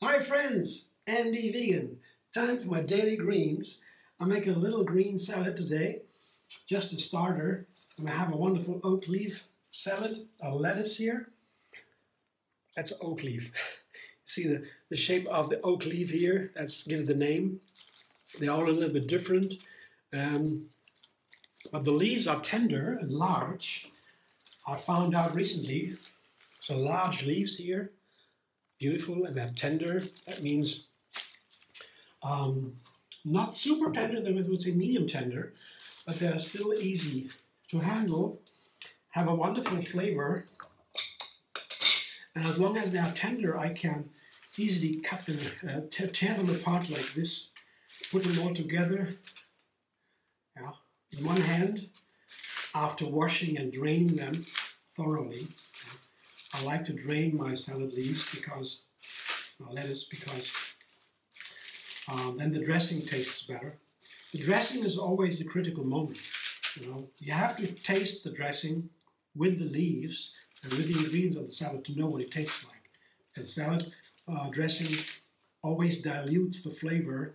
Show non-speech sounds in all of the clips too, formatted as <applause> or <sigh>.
Hi friends, MD Vegan. Time for my daily greens. I'm making a little green salad today, just a starter. And I have a wonderful oak leaf salad, a lettuce here. That's oak leaf. <laughs> See the, the shape of the oak leaf here, that's give it the name. They're all a little bit different. Um, but the leaves are tender and large. I found out recently, so large leaves here, beautiful and they're tender. That means um, not super tender, they would say medium tender, but they're still easy to handle, have a wonderful flavor. And as long as they are tender, I can easily cut them, uh, tear them apart like this, put them all together yeah, in one hand after washing and draining them thoroughly. I like to drain my salad leaves because, lettuce, because um, then the dressing tastes better. The dressing is always the critical moment. You know, you have to taste the dressing with the leaves and with the ingredients of the salad to know what it tastes like. And salad uh, dressing always dilutes the flavor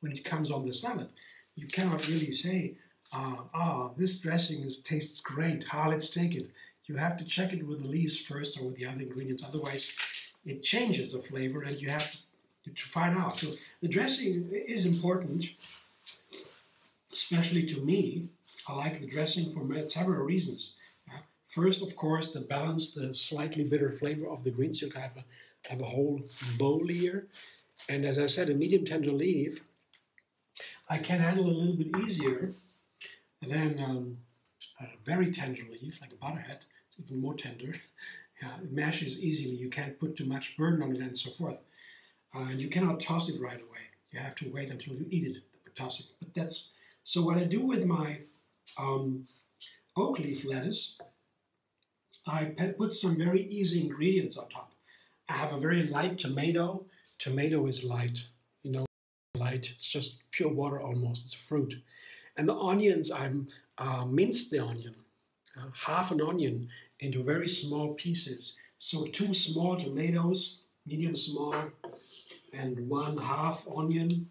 when it comes on the salad. You cannot really say, uh, ah, this dressing is, tastes great, how let's take it. You have to check it with the leaves first or with the other ingredients, otherwise it changes the flavor and you have to, find out. So the dressing is important, especially to me. I like the dressing for several reasons. Uh, first, of course, to balance the slightly bitter flavor of the greens. You have a whole bowl here. And as I said, a medium tender leaf, I can handle a little bit easier than um, a very tender leaf, like a butterhead. It's even more tender. <laughs> Yeah, it mashes easily. You can't put too much burden on it and so forth. Uh, and you cannot toss it right away. You have to wait until you eat it to toss it. But that's so. What I do with my um, oak leaf lettuce, I put some very easy ingredients on top. I have a very light tomato. Tomato is light, you know, light. It's just pure water almost. It's fruit. And the onions, I uh, minced the onion, uh, half an onion into very small pieces. So two small tomatoes, medium small, and one half onion,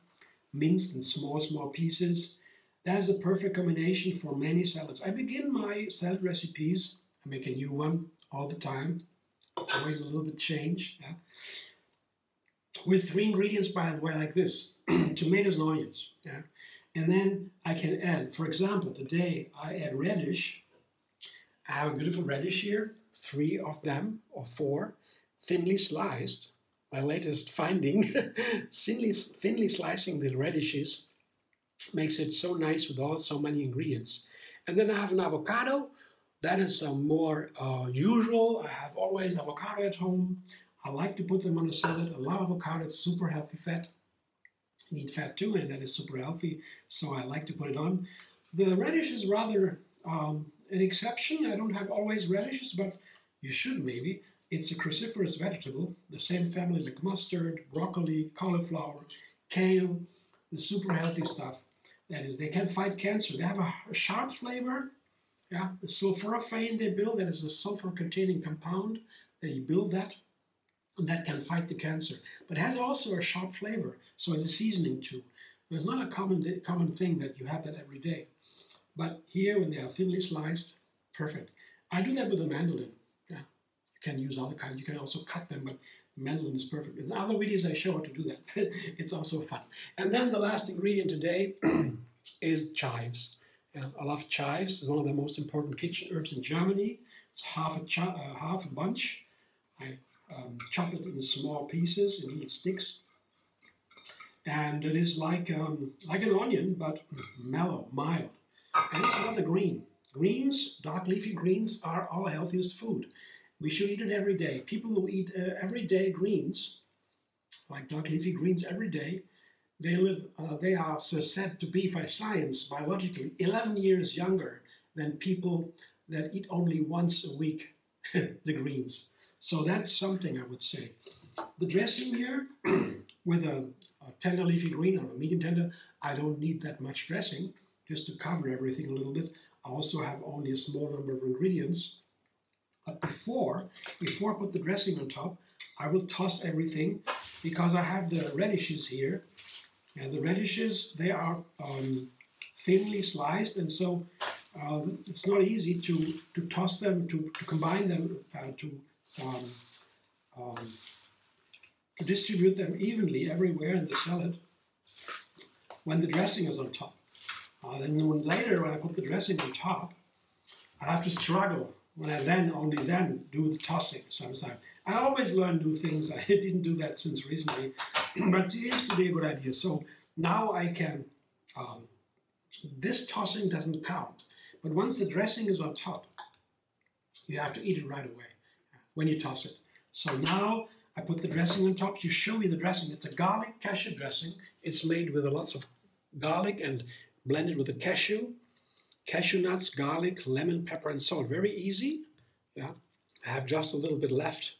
minced in small, small pieces. That is a perfect combination for many salads. I begin my salad recipes, I make a new one all the time, always a little bit change, yeah? with three ingredients, by the way, like this, <clears throat> tomatoes and onions. Yeah? And then I can add, for example, today I add radish. I have a beautiful radish here, three of them, or four, thinly sliced. My latest finding, <laughs> thinly, thinly slicing the radishes makes it so nice with all so many ingredients. And then I have an avocado. That is some more uh, usual. I have always avocado at home. I like to put them on a salad. I love avocado. It's super healthy fat. You need fat too, and that is super healthy. So I like to put it on. The radish is rather um, an exception. I don't have always radishes, but you should maybe. It's a cruciferous vegetable, the same family like mustard, broccoli, cauliflower, kale, the super healthy stuff. That is, they can fight cancer. They have a, a sharp flavor. Yeah, the sulforaphane they build, that is a sulfur-containing compound. You build that, and that can fight the cancer. But it has also a sharp flavor, so it's a seasoning too. It's not a common common thing that you have that every day. But here, when they are thinly sliced, perfect. I do that with a mandolin. Yeah, you can use other kinds. You can also cut them, but mandolin is perfect. In other videos, I show how to do that. <laughs> it's also fun. And then the last ingredient today <clears throat> is chives. I love chives. It's one of the most important kitchen herbs in Germany. It's half a uh, half a bunch. I um, chop it in small pieces, in little sticks, and it is like um, like an onion, but mellow, mild, and it's another green. Greens, dark leafy greens, are our healthiest food. We should eat it every day. People who eat uh, everyday greens, like dark leafy greens every day, they live. Uh, they are so said to be by science, biologically, 11 years younger than people that eat only once a week <laughs> the greens. So that's something I would say. the dressing here <clears throat> with a, a, tender leafy green or a medium tender, I don't need that much dressing just to cover everything a little bit. I also have only a small number of ingredients. But before, before I put the dressing on top, I will toss everything because I have the radishes here. And the radishes, they are um, thinly sliced and so um, it's not easy to, to toss them, to, to combine them, uh, to, um, um, to distribute them evenly everywhere in the salad when the dressing is on top. Uh, then when later, when I put the dressing on top, I have to struggle when I then, only then, do the tossing sometimes. I always learn new things. I <laughs> didn't do that since recently, <clears throat> but it seems to be a good idea. So now I can, um, this tossing doesn't count. But once the dressing is on top, you have to eat it right away when you toss it. So now I put the dressing on top. You show me the dressing. It's a garlic cashew dressing. It's made with lots of garlic and blended with a cashew, cashew nuts, garlic, lemon, pepper, and salt. Very easy. Yeah, I have just a little bit left,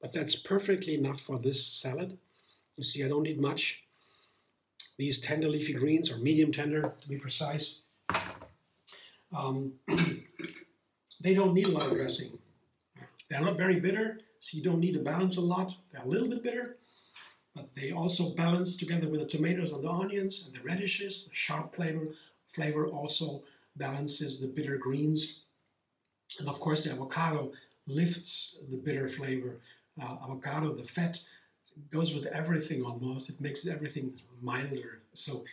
but that's perfectly enough for this salad. You see, I don't need much. These tender leafy greens, or medium tender to be precise, um, <clears throat> they don't need a lot of dressing. They're not very bitter, so you don't need to balance a lot. They're a little bit bitter, but they also balance together with the tomatoes and the onions and the radishes. The sharp flavor, flavor also balances the bitter greens. And of course, the avocado lifts the bitter flavor. Uh, avocado, the fat, goes with everything almost. It makes everything milder. So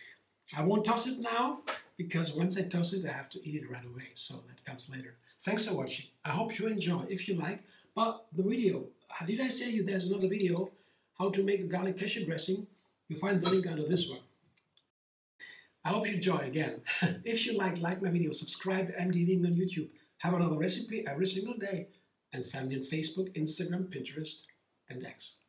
I won't toss it now because once I toast it, I have to eat it right away. So that comes later. Thanks for watching. I hope you enjoy. If you like, but the video, did I say you there's another video, how to make a garlic cashew dressing? You find the link under this one. I hope you enjoy again. <laughs> if you like, like my video, subscribe MD Vegan on YouTube. Have another recipe every single day. And find me on Facebook, Instagram, Pinterest, and X.